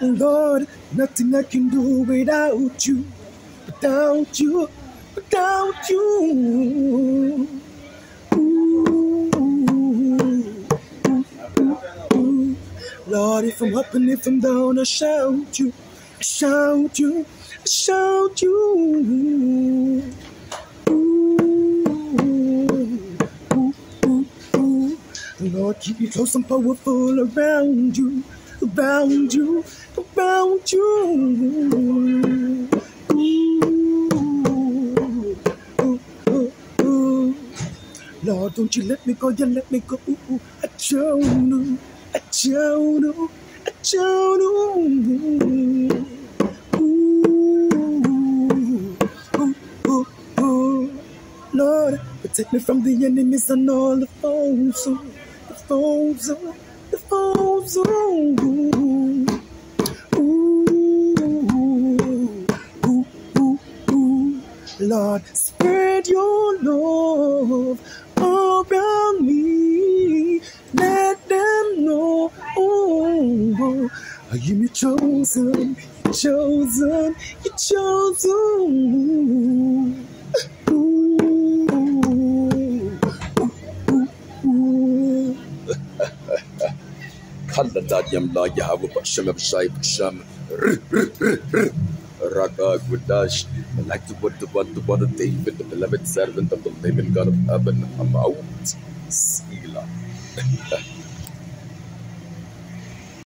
Lord, nothing I can do without you, without you, without you. Ooh, ooh. Lord, if I'm up and if I'm down, I shout you, I shout you, I shout you. Ooh, ooh, ooh, ooh. Lord, keep you close and powerful around you, around you, around you. Ooh, ooh, ooh, ooh. Lord, don't you let me go, you let me go. Ooh, ooh. I don't know, I don't know, I don't know. Lord, protect me from the enemies and all the foes, the foes, the foes. Oh, ooh, Lord, spread your love around me. Let them know oh, your chosen, chosen, you're chosen. Abshai Basham Raka Gudash like to the one to one David, the beloved servant of the living God of heaven, I'm out.